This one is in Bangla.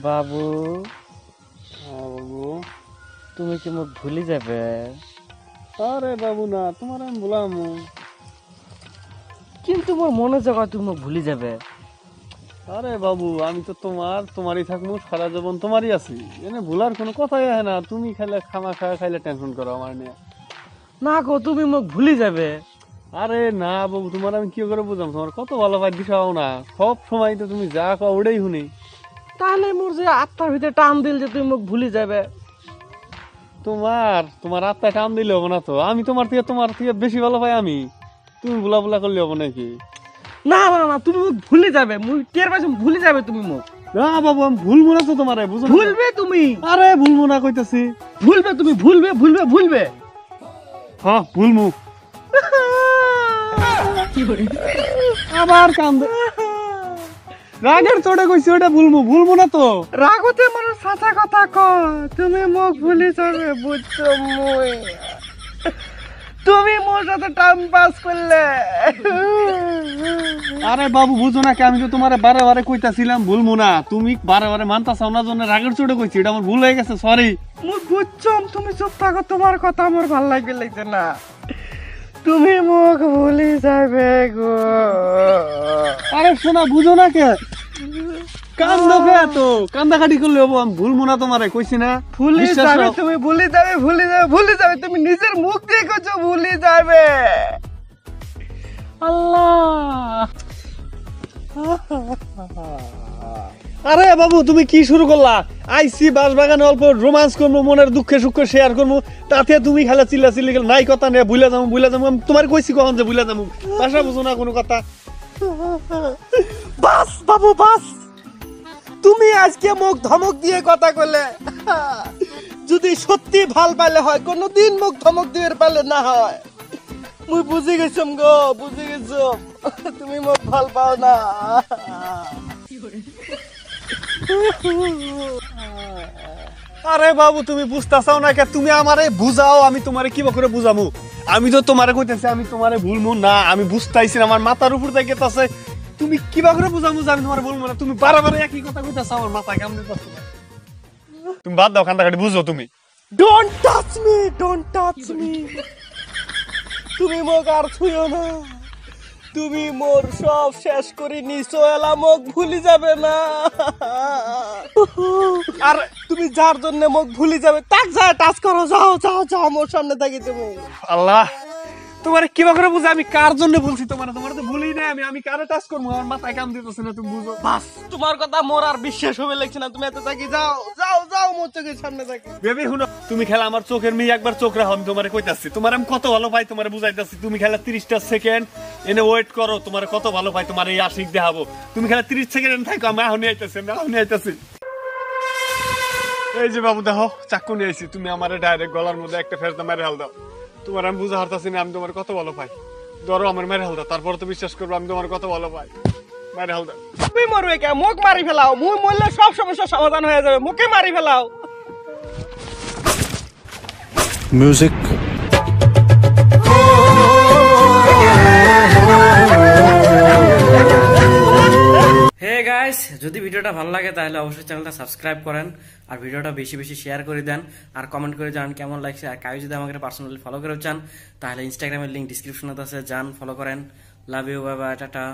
বাবু। হ্যাঁ বাবু। তুমি কি মোক ভুলি যাবে? আরে বাবু না তোমার আমি বললাম। কিন্তু মোর মনে জায়গা তুমি মোক ভুলি যাবে। আরে বাবু আমি তো তোমার তোমারই থাকব সারা জীবন তোমারই আছি। এনে ভুলার কোনো কথাই হয় না তুমি খাইলে খামা খাওয়া খাইলে টেনশন করো আমার নিয়ে। না গো তুমি মোক ভুলি যাবে। আরে না বাবু তোমার আমি কি করে বুঝাম? তোমার কত ভালো পাই দিশাও না সব সময় তো তুমি যা কও ওটাই শুনি। তাহলে মোর যে আত্মার ভিতরে টান দিল যে তুমি মোক ভুলি যাবে। তোমার তোমার আত্মায় টান দিলে হব না তো। আমি তোমার থেকে তোমার থেকে বেশি ভালো পাই আমি। তুমি বুলা বুলা করলে হব নাকি? না না না তুমি মোক ভুলি যাবে। মুই টের পাইছো ভুলি যাবে তুমি মোক না বাবু আমি ভুল না তো তোমারে বুঝো? ভুলবে তুমি? আরে ভুলবো না কইতাছি। ভুলবে তুমি ভুলবে ভুলবে ভুলবে। হ্যাঁ ভুলমু আবার কান্দে। রাগের চড়ে কইছি ওটা ভুলমু ভুলবো না তো। রাগতে মানে সাচা কথা ক তুমি মোক ভুলি যাবে বুঝছ মুই। তুমি মোর সাথে টাইম পাস করলে। আরে বাবু বুঝো না কি আমি তো তোমারে বারে বারে কইতাছিলাম ভুলমু না। তুমি বারে বারে মানতাছাও না জন্য রাগের চড়ে কইছি এটা আমার ভুল হয়ে গেছে সরি মুই বুঝছম তুমি চুপ থাকো তোমার কথা আমার ভালো লাগবে লাগছে না। তুমি মোক ভুলি যাবে গো। আরে শোনা বুঝো না কে কান্দো তো কান্দাকাটি করলে হব আমি ভুলমু না তোমারে কইছি না? ভুলি যাবে তুমি ভুলি যাবে ভুলি যাবে ভুলি যাবে তুমি নিজের মুখ দিয়ে কইছো ভুলি যাবে। আল্লাহ। আরে বাবু তুমি কি শুরু করলা? আইসি বাস বাগানে অল্প রোমান্স করব মনের দুঃখে সুখে শেয়ার করব তাতে তুমি খেলা চিল্লা চিল্লি গেল নাই কথা নেই বুঝলা যাব বুঝলা যাব আমি তোমার কইছি কখন যে বুঝলা যাব ভাষা বুঝো না কোনো কথা। বাস বাবু বাস। তুমি আজকে মুখ ধমক দিয়ে কথা কইলে। যদি সত্যি ভালো পাইলে হয়, কোনোদিন মুখ ধমক দিয়ে পাইলে না হয়। মুই বুঝি গেছম গো, বুঝি গেছম। তুমি মোক ভালো পাও না। আরে বাবু, তুমি বুঝতেছাও না কে? তুমি আমারে বুঝাও, আমি তোমারে কি করে বুঝামু? আমি তো তোমারে কইতেছি, আমি তোমারে ভুলমু না, আমি বুঝতাইছি আমার মাথার উপর থেকে গেতাছে। তুমি কিবা করে বুঝামু যে আমি তোমারে বলব না? তুমি বারবার একই কথা কইতাছো আমার মাথা কেমন দিতাছো তুমি বাদ দাও কান্দাকাটি বুঝো তুমি। Don't touch me don't touch me তুমি মোক আর ছুঁয়ো না। তুমি মোর সব শেষ করে নিছো এলা মোক ভুলি যাবে না। আর তুমি যার জন্য মোক ভুলি যাবে তাক যায় টাচ করো যাও যাও যাও মোর সামনে থাকি তুমি আল্লাহ। তোমারে কিবা করে বুঝা আমি কার জন্য বলছি তোমার? তোমার তো না আমি আমি কারে টাচ করব? আমার মাথায় কাম দিতেছে না তুমি বুঝো। বাস তোমার কথা মোর আর বিশ্বাস হবে লাগছে না। তুমি এত থাকি যাও যাও যাও মোর চোখের সামনে থাকি। বেবি শুনো তুমি খেলা আমার চোখের মেয়ে একবার চোখ রাখো আমি তোমারে কইতাছি। তোমার আমি কত ভালো পাই তোমারে বুঝাইতাছি। তুমি খেলা তিরিশটা সেকেন্ড এনে ওয়েট করো তোমার কত ভালো পাই তোমার এই আশিক দেখাবো। তুমি খেলা তিরিশ সেকেন্ড থাকো আমি এখনই আইতাছি আমি এখনই আইতাছি। এই যে বাবু দেখো চাকু নিয়ে আইছি। তুমি আমার ডাইরেক্ট গলার মধ্যে একটা ফেরতা মেরে হাল দাও। তোমার আমি বুঝা হারতাছি না আমি তোমার কত ভালো পাই। ধরো আমার মেরে হালদা তারপর তো বিশ্বাস করব আমি তোমার কথা বলো পাই মেরে হালদা তুমি মরবে কে? মুখ মারি ফেলাও। মুই মরলে সব সমস্যা সমাধান হয়ে যাবে। মুখে মারি ফেলাও। Music যদি ভিডিওটা ভালো লাগে, তাহলে অবশ্যই চ্যানেলটা সাবস্ক্রাইব করেন আর ভিডিওটা বেশি বেশি শেয়ার করে দেন আর কমেন্ট করে জানান কেমন লাগছে। আর কাউ যদি আমাকে পার্সোনালি ফলো করে চান, তাহলে ইনস্টাগ্রামের লিঙ্ক ডিসক্রিপশনে আছে যান ফলো করেন। Love you bye tata.